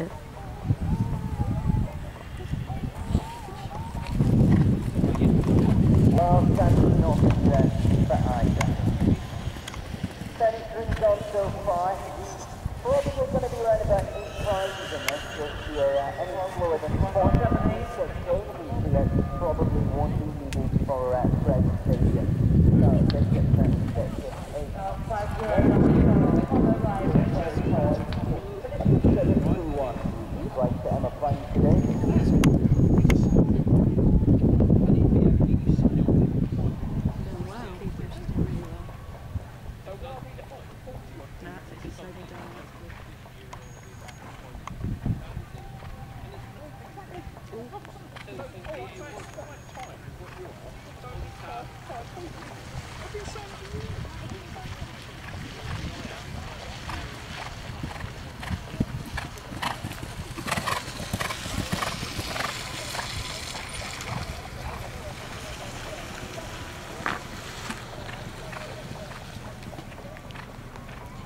it. Well, standing off the fat eye. 33 gone so far. Probably going to be right about eight prizes in this. If you're uh, anyone lower than 478, so uh, probably won't be needed for uh, presentation. So, let's get presentation. Eight. Five Seven, two, one. Right to Emma Fine today.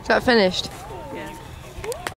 Is that finished?